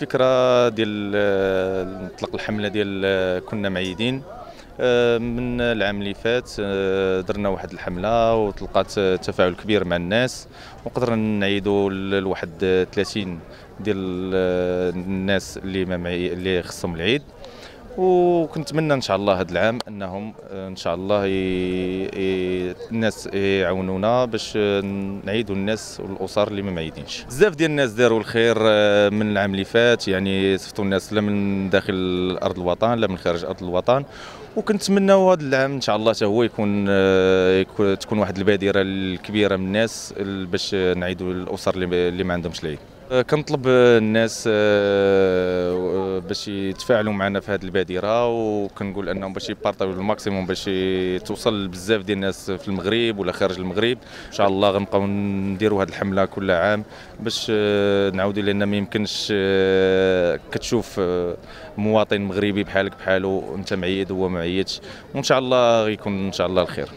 الفكرة ديال آه، نطلق الحملة ديال آه، كنا معيدين. من العام اللي فات درنا واحد الحملة وتلقات تفاعل كبير مع الناس وقدرنا نعيدوا لواحد 30 ديال الناس اللي ما اللي خصهم العيد. وكنتمنى إن شاء الله هذا العام أنهم إن شاء الله ي... ي... الناس يعاونونا باش نعيدوا الناس والأسر اللي ما معيدينش. بزاف ديال الناس داروا الخير آه، من العام اللي فات يعني صفتوا الناس لا من داخل أرض الوطن لا من خارج أرض الوطن. وكنتمناو هذا العام إن شاء الله حتى هو يكون آه، تكون واحد البادرة الكبيرة من الناس باش نعيدوا الأسر اللي ما عندهمش العيد آه، كنطلب الناس باش يتفاعلوا معنا في هذه البادرة وكنقول أنهم باش يبارطاجيو الماكسيموم باش توصل بزاف ديال الناس في المغرب ولا خارج المغرب. إن شاء الله غنبقاو نديروا هذه الحملة كل عام باش آه، نعاودوا لأن ما يمكنش آه، كتشوف آه، مواطن مغربي بحالك بحاله أنت معيد وهو معيدش. وإن شاء الله غيكون إن شاء الله الخير.